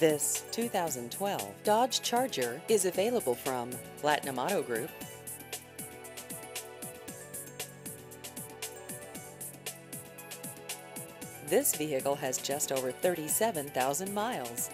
This 2012 Dodge Charger is available from Platinum Auto Group. This vehicle has just over 37,000 miles.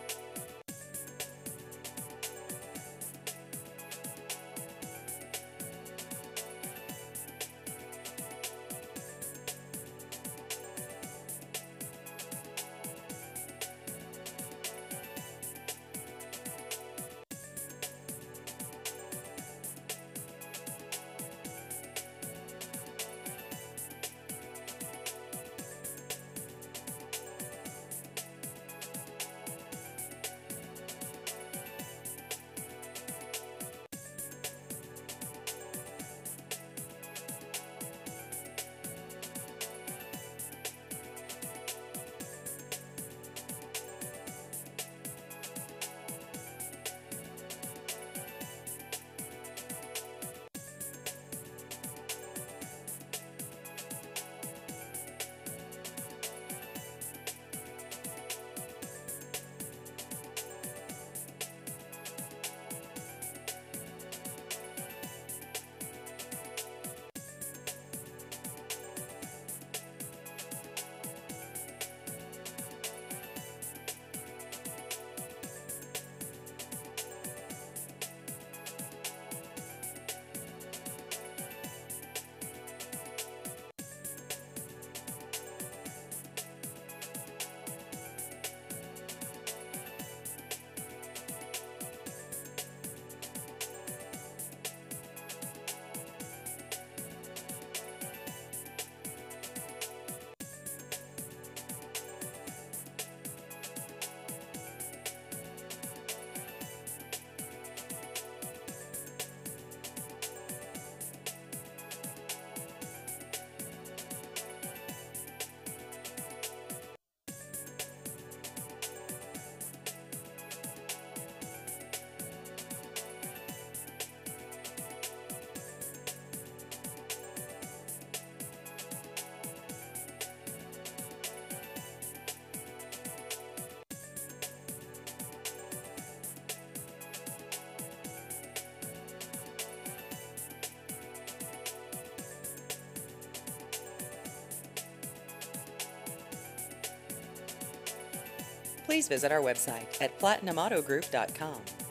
Please visit our website at PlatinumAutoGroup.com.